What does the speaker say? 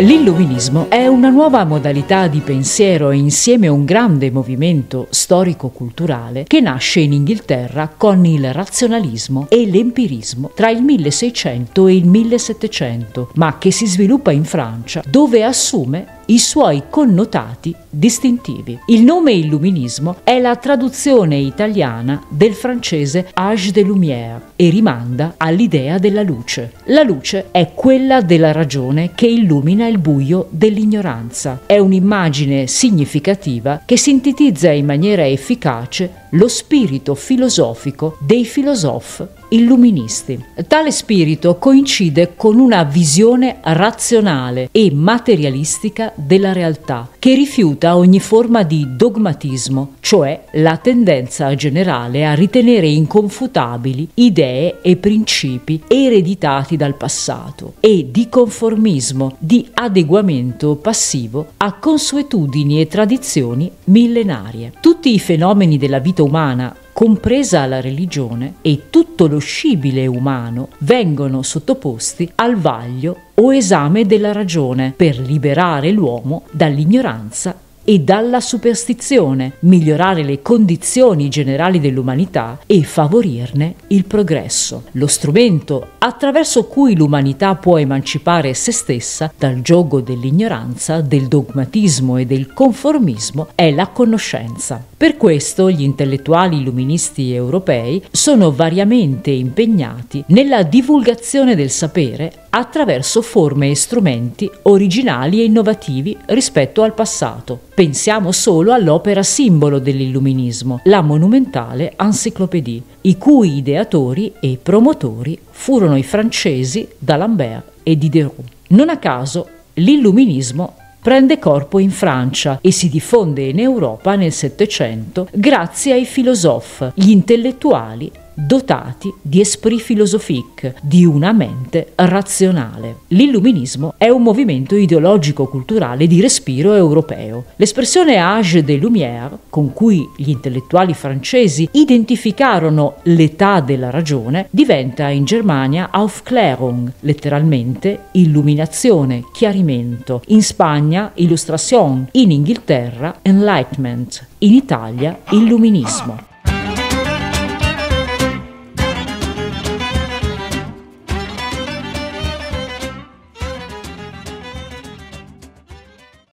L'illuminismo è una nuova modalità di pensiero e insieme un grande movimento storico-culturale che nasce in Inghilterra con il razionalismo e l'empirismo tra il 1600 e il 1700, ma che si sviluppa in Francia, dove assume i suoi connotati distintivi. Il nome illuminismo è la traduzione italiana del francese âge de lumière e rimanda all'idea della luce. La luce è quella della ragione che illumina il buio dell'ignoranza. È un'immagine significativa che sintetizza in maniera efficace lo spirito filosofico dei filosofi illuministi. Tale spirito coincide con una visione razionale e materialistica della realtà, che rifiuta ogni forma di dogmatismo, cioè la tendenza generale a ritenere inconfutabili idee e principi ereditati dal passato, e di conformismo, di adeguamento passivo a consuetudini e tradizioni millenarie. Tutti i fenomeni della vita vita umana, compresa la religione, e tutto lo scibile umano vengono sottoposti al vaglio o esame della ragione per liberare l'uomo dall'ignoranza e dalla superstizione, migliorare le condizioni generali dell'umanità e favorirne il progresso. Lo strumento attraverso cui l'umanità può emancipare se stessa dal gioco dell'ignoranza, del dogmatismo e del conformismo è la conoscenza. Per questo gli intellettuali illuministi europei sono variamente impegnati nella divulgazione del sapere attraverso forme e strumenti originali e innovativi rispetto al passato. Pensiamo solo all'opera simbolo dell'illuminismo, la monumentale Encyclopédie, i cui ideatori e promotori furono i francesi d'Alembert e Diderot. Non a caso, l'illuminismo prende corpo in Francia e si diffonde in Europa nel Settecento grazie ai filosofi, gli intellettuali dotati di esprit philosophique, di una mente razionale. L'illuminismo è un movimento ideologico-culturale di respiro europeo. L'espressione âge des Lumières, con cui gli intellettuali francesi identificarono l'età della ragione, diventa in Germania Aufklärung, letteralmente illuminazione, chiarimento, in Spagna Illustration, in Inghilterra Enlightenment, in Italia Illuminismo.